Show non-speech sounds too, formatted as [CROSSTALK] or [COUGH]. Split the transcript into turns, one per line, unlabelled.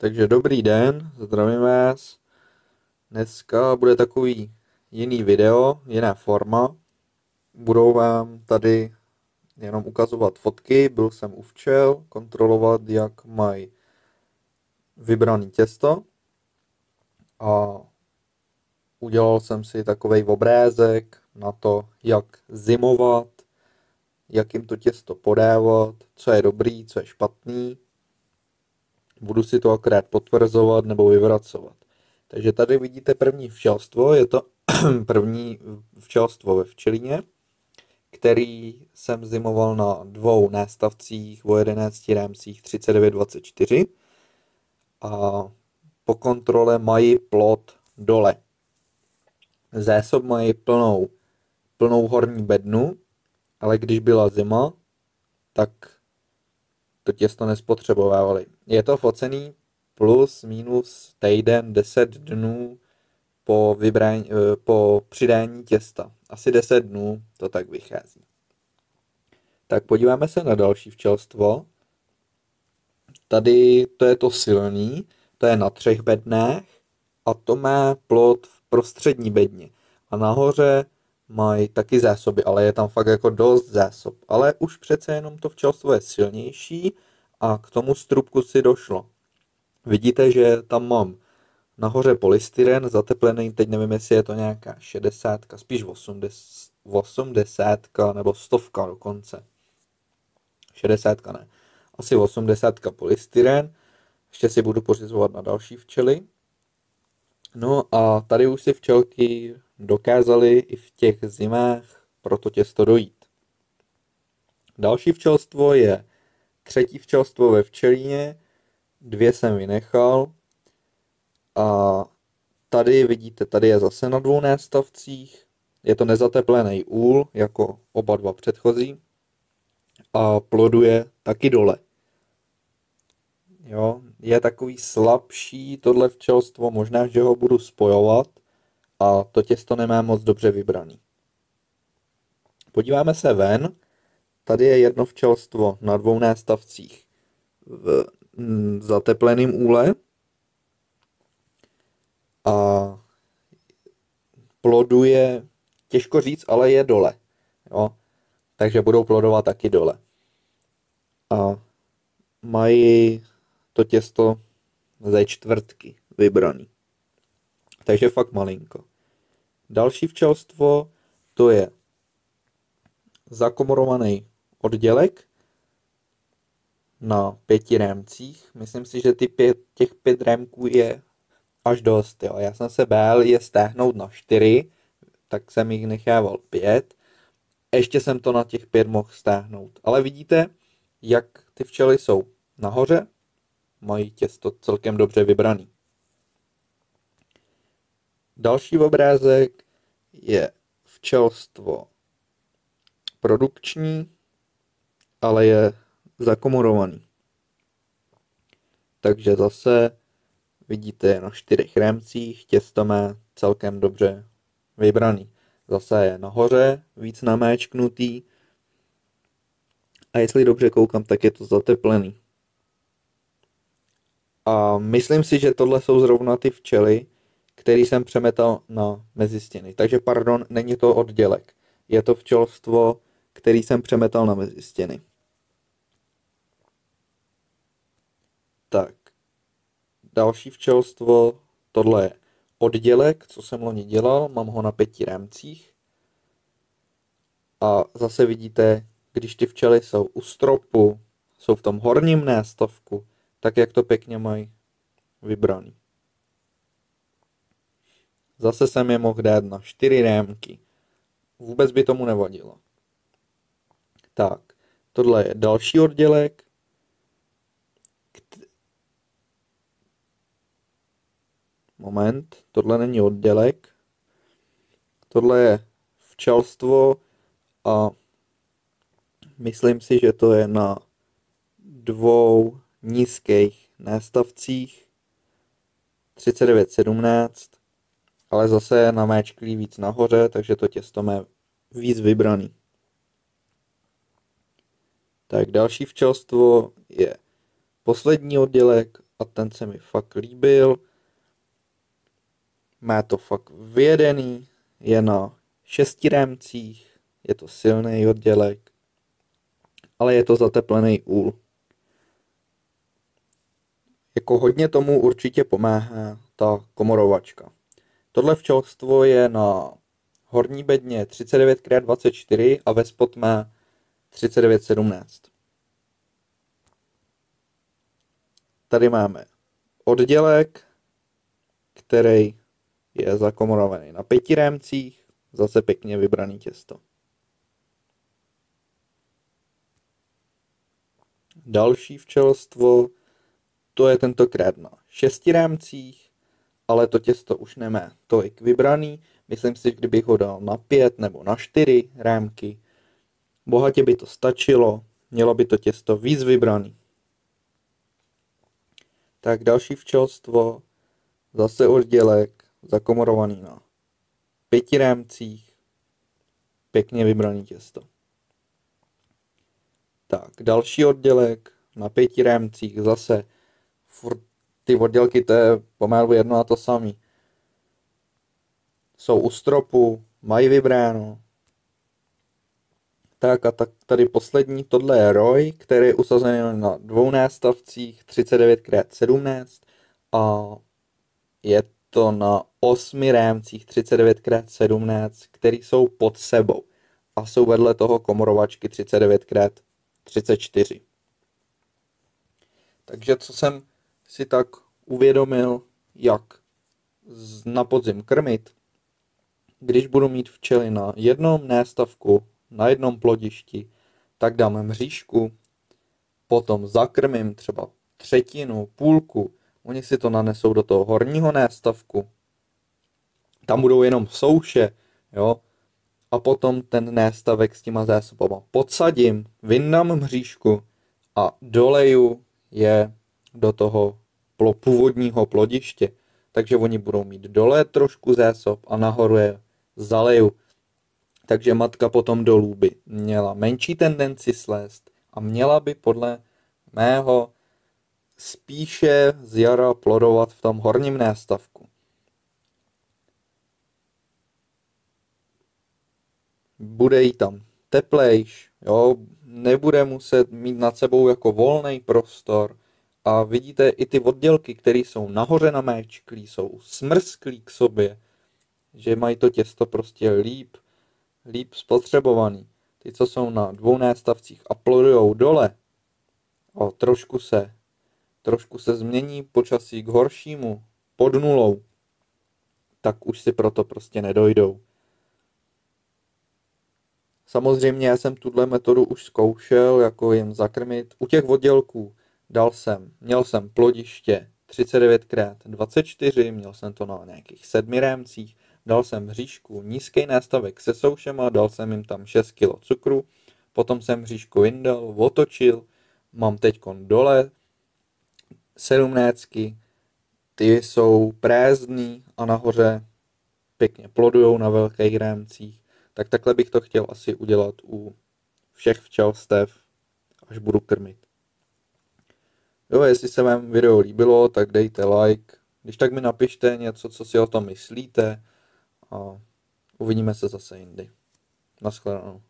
Takže dobrý den, zdravím vás. Dneska bude takový jiný video, jiná forma. Budou vám tady jenom ukazovat fotky, byl jsem u včel, kontrolovat, jak mají vybraný těsto. A udělal jsem si takový obrázek na to, jak zimovat, jak jim to těsto podávat, co je dobrý, co je špatný Budu si to akorát potvrzovat nebo vyvracovat. Takže tady vidíte první včelstvo, je to [CLEARS THROAT] první včelstvo ve včelině, který jsem zimoval na dvou nástavcích o 11 rámcích 3924 a po kontrole mají plot dole. Zásob mají plnou, plnou horní bednu, ale když byla zima, tak to těsto nespotřebovávali. Je to focený plus minus týden, 10 dnů po, vybrání, eh, po přidání těsta. Asi 10 dnů to tak vychází. Tak podíváme se na další včelstvo. Tady to je to silný, to je na třech bednách a to má plot v prostřední bedně. A nahoře mají taky zásoby, ale je tam fakt jako dost zásob. Ale už přece jenom to včelstvo je silnější a k tomu strubku si došlo. Vidíte, že tam mám nahoře polystyren zateplený, teď nevím, jestli je to nějaká 60, spíš 80, 80 nebo stovka dokonce. 60 ne. Asi 80 polystyren. Ještě si budu pořizovat na další včely. No a tady už si včelky dokázaly i v těch zimách pro to těsto dojít. Další včelstvo je třetí včelstvo ve včelíně, dvě jsem vynechal a tady vidíte, tady je zase na dvou nástavcích, je to nezateplený úl, jako oba dva předchozí a ploduje taky dole. Jo, je takový slabší tohle včelstvo, možná, že ho budu spojovat a to těsto nemá moc dobře vybraný. Podíváme se ven, Tady je jedno včelstvo na dvou nástavcích v zatepleném úle a ploduje, těžko říct, ale je dole. Jo? Takže budou plodovat taky dole. A mají to těsto ze čtvrtky vybraný. Takže fakt malinko. Další včelstvo to je zakomorovaný oddělek na pěti rémcích. Myslím si, že ty pět, těch pět rémků je až dost. Jo. Já jsem se bál je stáhnout na čtyři, tak jsem jich nechával pět. Ještě jsem to na těch pět mohl stáhnout. Ale vidíte, jak ty včely jsou nahoře, mají těsto celkem dobře vybraný. Další obrázek je včelstvo produkční, ale je zakomorovaný. Takže zase vidíte na čtyřech rámcích, těsto má celkem dobře vybraný. Zase je nahoře, víc naméčknutý. A jestli dobře koukám, tak je to zateplený. A myslím si, že tohle jsou zrovna ty včely, který jsem přemetal na mezistěny. Takže pardon, není to oddělek. Je to včelstvo, který jsem přemetal na mezistěny. Tak, další včelstvo, tohle je oddělek, co jsem loni dělal, mám ho na pěti rámcích. A zase vidíte, když ty včely jsou u stropu, jsou v tom horním nástavku, tak jak to pěkně mají vybraný. Zase jsem je mohl dát na čtyři rámky. Vůbec by tomu nevadilo. Tak, tohle je další oddělek, Moment, tohle není oddělek. Tohle je včelstvo a myslím si, že to je na dvou nízkých nástavcích 3917, ale zase je naméčklý víc nahoře, takže to těsto má víc vybraný. Tak další včelstvo je poslední oddělek a ten se mi fakt líbil. Má to fakt vyjedený, je na šesti rámcích, je to silný oddělek, ale je to zateplený úl. Jako hodně tomu určitě pomáhá ta komorovačka. Tohle včelstvo je na horní bedně 39x24 a ve spod má 3917. Tady máme oddělek, který je zakomorovaný na pěti rámcích, zase pěkně vybraný těsto. Další včelstvo, to je tentokrát na šesti rámcích, ale to těsto už nemá tolik vybraný. Myslím si, kdybych ho dal na pět nebo na čtyři rámky, bohatě by to stačilo, mělo by to těsto víc vybraný. Tak další včelstvo, zase oddělek, zakomorovaný na pěti rámcích, pěkně vybraný těsto. Tak, další oddělek na pěti rámcích, zase furt ty oddělky, to je pomalu jedno a to samý. Jsou u stropu, mají vybráno. Tak a tak tady poslední, tohle je Roy, který je usazený na dvou nástavcích 39x17 a je to na osmi rámcích 39x17, které jsou pod sebou a jsou vedle toho komorovačky 39x34. Takže co jsem si tak uvědomil, jak na podzim krmit, když budu mít včely na jednom nástavku, na jednom plodišti, tak dám mřížku, potom zakrmím třeba třetinu, půlku, oni si to nanesou do toho horního nástavku, tam budou jenom souše, jo, a potom ten nástavek s těma zásobama podsadím, vyndám mřížku a doleju je do toho původního plodiště. Takže oni budou mít dole trošku zásob a nahoru je zaleju. Takže matka potom dolů by měla menší tendenci slést a měla by podle mého spíše z jara plodovat v tom horním nástavku. Bude jí tam teplejš, jo, nebude muset mít nad sebou jako volný prostor a vidíte i ty oddělky, které jsou nahoře naméčklí, jsou smrsklí k sobě, že mají to těsto prostě líp, líp spotřebovaný. Ty, co jsou na dvou nástavcích a plodujou dole, a trošku se, trošku se změní počasí k horšímu, pod nulou, tak už si proto prostě nedojdou. Samozřejmě já jsem tuhle metodu už zkoušel, jako jim zakrmit. U těch oddělků dal jsem, měl jsem plodiště 39x24, měl jsem to na nějakých sedmi rámcích, dal jsem hříšku nízký nástavek se soušema, dal jsem jim tam 6 kg cukru, potom jsem hříšku vyndal, otočil, mám teď dole sedmnáctky, ty jsou prázdný a nahoře pěkně plodujou na velkých rámcích. Tak takhle bych to chtěl asi udělat u všech včelstev, až budu krmit. Jo, jestli se vám video líbilo, tak dejte like. Když tak mi napište něco, co si o tom myslíte a uvidíme se zase jindy. Naschledanou.